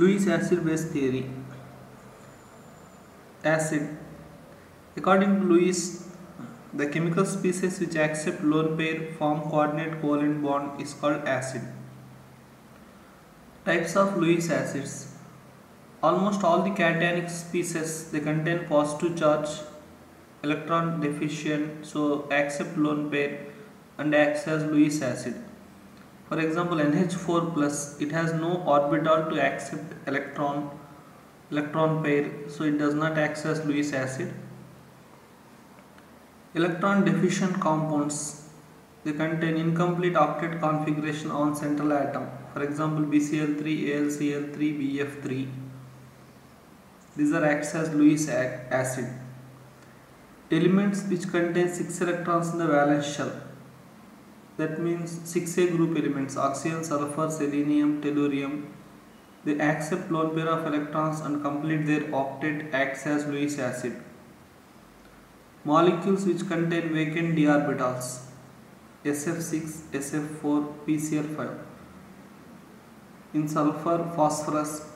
Lewis acid base theory. Acid. According to Lewis, the chemical species which accept lone pair form coordinate covalent bond is called acid. Types of Lewis acids. Almost all the cationic species they contain positive charge, electron deficient, so accept lone pair and acts as Lewis acid. For example, NH4 plus it has no orbital to accept electron electron pair, so it does not act as Lewis acid. Electron deficient compounds they contain incomplete octet configuration on central atom. For example, BCl3, AlCl3, BF3. These are acts as Lewis acid. Elements which contain 6 electrons in the valence shell. That means 6A group elements oxygen, sulfur, selenium, tellurium. They accept lone pair of electrons and complete their octet acts as Lewis acid. Molecules which contain vacant d orbitals SF6, SF4, PCl5. In sulfur, phosphorus,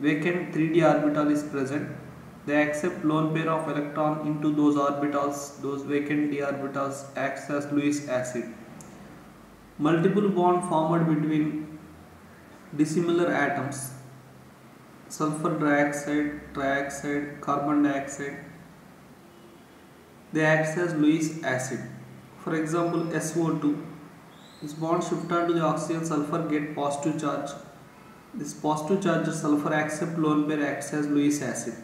vacant 3d orbital is present. They accept lone pair of electron into those orbitals. Those vacant d orbitals acts as Lewis acid. Multiple bond formed between dissimilar atoms. Sulfur dioxide, trioxide, carbon dioxide. They act as Lewis acid. For example, SO2. This bond shift onto the oxygen sulfur get positive charge. This positive charge sulfur accept lone pair acts as Lewis acid.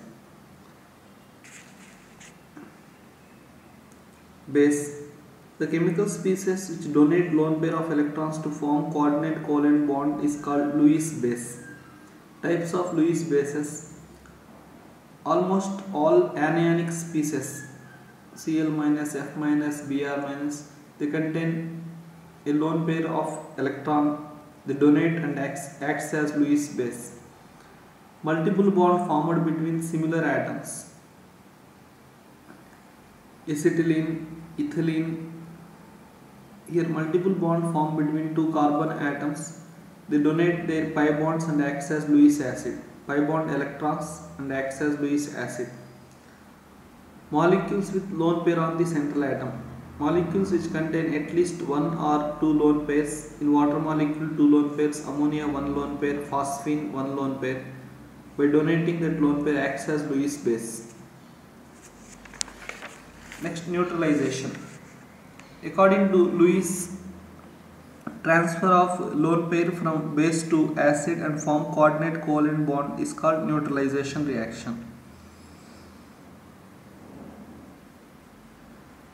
Base. The chemical species which donate lone pair of electrons to form coordinate covalent bond is called Lewis base. Types of Lewis bases. Almost all anionic species Cl minus, F Br they contain a lone pair of electron. They donate and acts, acts as Lewis base. Multiple bond formed between similar atoms. Acetylene, ethylene. Here multiple bond form between two carbon atoms. They donate their pi bonds and acts as Lewis acid. Pi bond electrons and acts as Lewis acid molecules with lone pair on the central atom. Molecules which contain at least one or two lone pairs. In water molecule, two lone pairs, ammonia, one lone pair, phosphine, one lone pair. By donating that lone pair acts as Lewis base. Next, neutralization. According to Lewis, transfer of lone pair from base to acid and form coordinate covalent bond is called neutralization reaction.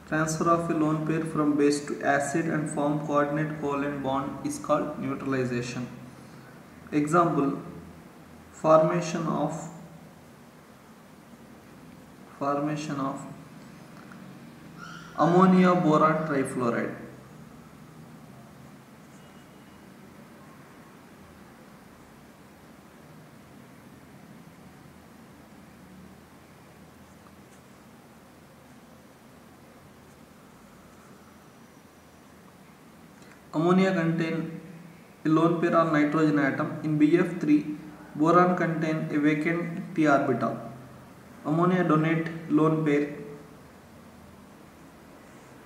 Transfer of a lone pair from base to acid and form coordinate covalent bond is called neutralization. Example formation of formation of ammonia boron trifluoride ammonia contain lone pair nitrogen atom in B F three boron contain a vacant T orbital ammonia donate lone pair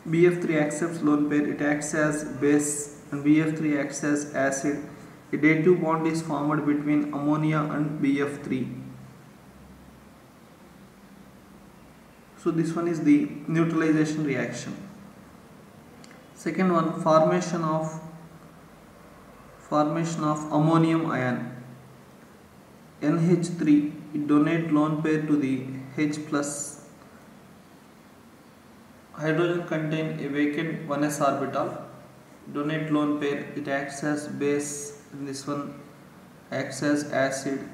BF3 accepts lone pair. It acts as base and BF3 acts as acid. A dative bond is formed between ammonia and BF3. So this one is the neutralization reaction. Second one formation of formation of ammonium ion NH3 it donate lone pair to the H plus hydrogen contain a vacant 1s orbital. Donate lone pair. It acts as base and this one. Acts as acid.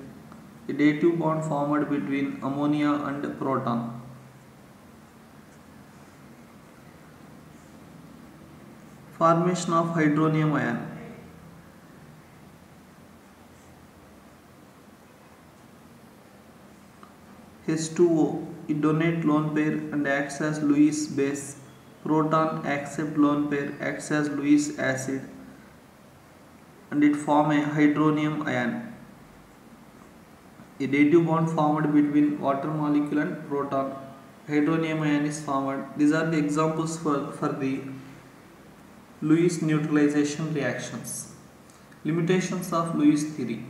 A dative bond formed between ammonia and proton. Formation of hydronium ion. H2O it donate lone pair and acts as Lewis base. Proton accept lone pair acts as Lewis acid. And it form a hydronium ion. A dative bond formed between water molecule and proton. Hydronium ion is formed. These are the examples for, for the Lewis neutralization reactions. Limitations of Lewis theory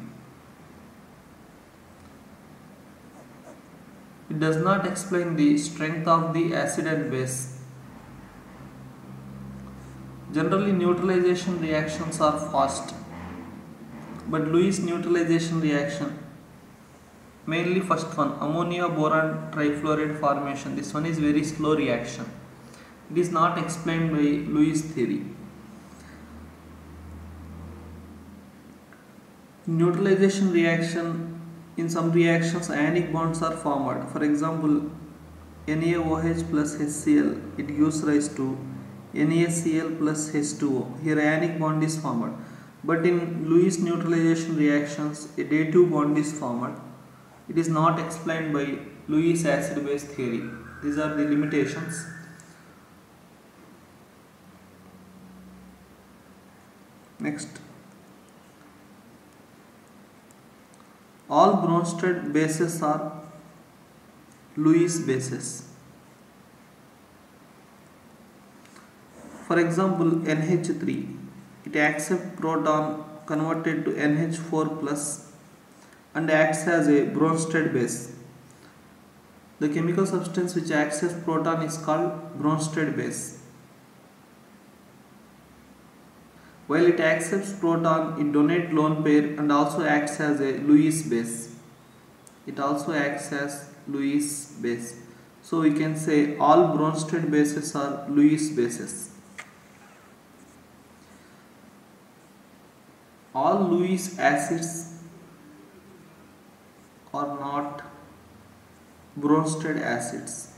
it does not explain the strength of the acid and base. Generally neutralization reactions are fast. But Lewis neutralization reaction mainly first one ammonia boron trifluoride formation. This one is very slow reaction. It is not explained by Lewis theory. Neutralization reaction in some reactions ionic bonds are formed for example NaOH plus HCl it gives rise to NaCl plus H2O here ionic bond is formed but in Lewis neutralization reactions a dative bond is formed it is not explained by Lewis acid base theory. These are the limitations. Next. All Bronsted bases are Lewis bases. For example, NH3, it accepts proton converted to NH4 plus and acts as a Bronsted base. The chemical substance which accepts proton is called Bronsted base. While it accepts proton, it donates lone pair and also acts as a Lewis base. It also acts as Lewis base. So we can say all Bronsted bases are Lewis bases. All Lewis acids are not Bronsted acids.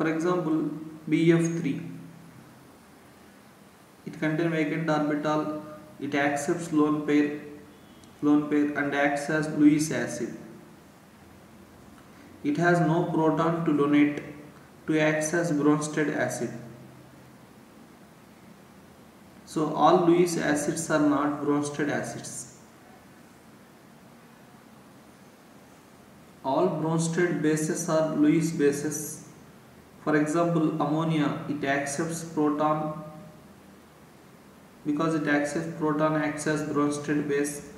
For example, BF3 it contains vacant orbital it accepts lone pair lone pair and acts as Lewis acid it has no proton to donate to act as Bronsted acid so all Lewis acids are not Bronsted acids. All Bronsted bases are Lewis bases. For example, ammonia, it accepts proton because it accepts proton acts as Bronsted base.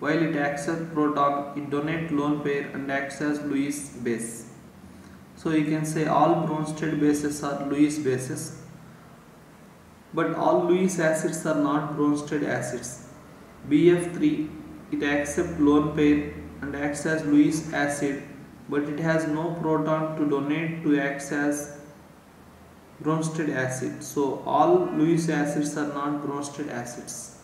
While it accepts proton, it donates lone pair and acts as Lewis base. So you can say all Bronsted bases are Lewis bases but all Lewis acids are not Bronsted acids. BF3 it accepts lone pair and acts as Lewis acid but it has no proton to donate to act as Bronsted acid. So all Lewis acids are not Bronsted acids.